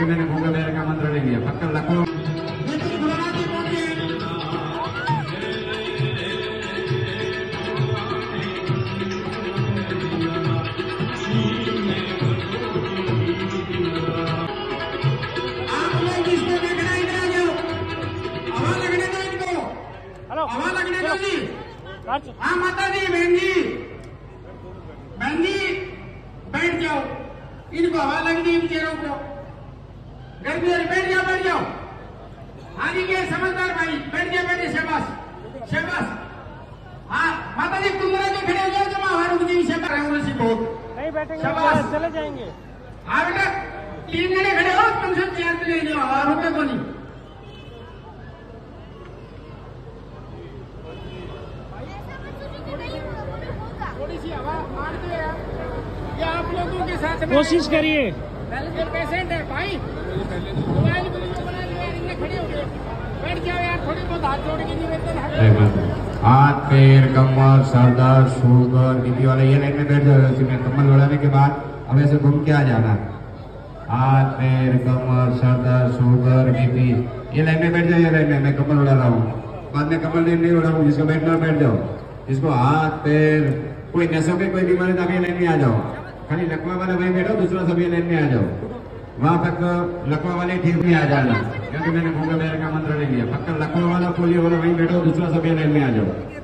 मैंने भूखे मेरे का मंत्र ले लिया पक्का लखो हेलो हवा लगने दो जी काट हाँ माता जी बहन जी। बैठ जाओ। इनको हवा लगनी इन चेहरों को गर्मी है बैठ जाओ बैठ जाओ। हाँ जी ये समझदार भाई बैठ जाओ बैठे शहबाज शहबाज हाँ माता जी कुंदरा के खड़े हो जाओ जमा हमारे मुझे शहबाज है उन्हें बहुत। नहीं बैठेंगे चले जाएँगे। हाँ बेटा तीन जने खड़े हो कम से कम चेयर पे ले जाओ और रुके को नहीं थोड़ी सी हवा मार दो लोगों के साथ कोशिश करिए। पहले पेशेंट है भाई। मोबाइल वीडियो बना लिया इनने खड़े हो गए। बैठ जाओ यार थोड़ी बहुत हाथ जोड़ के निवेदन है। हाथ पैर कमर सरदर्द शुगर बीपी वाले ये लाइन में बैठ जाओ उसी में कमर बढ़ाने के बाद अब ऐसे घूम के आ जाना। हाथ पैर कमर सरदर्द शुगर बीपी ये लाइन में बैठ जाओ ये लाइन में मैं कमर उड़ा रहा हूँ। बाद में कमर नहीं उड़ाऊँ जिसको बैठना बैठ जाओ। इसको हाथ पैर कोई नसों की कोई बीमारी तो अभी लाइन में आ जाओ। खाली लकवा वाले वहीं बैठो, दूसरा सभी लाइन में आ जाओ। वहाँ तक लकवा वाले ठीक में आ जाना। क्योंकि मैंने भूखे मेरे का मंत्र नहीं लिया। पक्का लकवा वाला पोलियो वाला, वहीं बैठो, दूसरा सभी लाइन में आ जाओ।